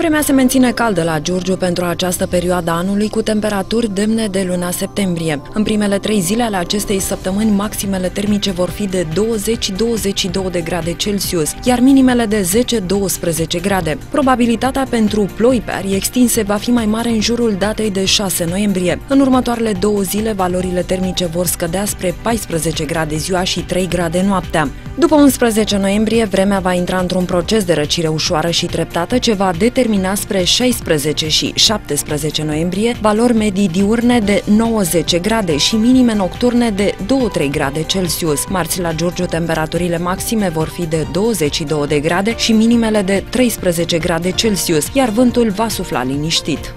Vremea se menține caldă la Giurgiu pentru această perioadă anului cu temperaturi demne de luna septembrie. În primele trei zile ale acestei săptămâni, maximele termice vor fi de 20-22 de grade Celsius, iar minimele de 10-12 grade. Probabilitatea pentru ploi pe arii extinse va fi mai mare în jurul datei de 6 noiembrie. În următoarele două zile, valorile termice vor scădea spre 14 grade ziua și 3 grade noaptea. După 11 noiembrie, vremea va intra într-un proces de răcire ușoară și treptată ce va determina spre 16 și 17 noiembrie valori medii diurne de 90 grade și minime nocturne de 2-3 grade Celsius. Marți la Giurgiu temperaturile maxime vor fi de 22 de grade și minimele de 13 grade Celsius, iar vântul va sufla liniștit.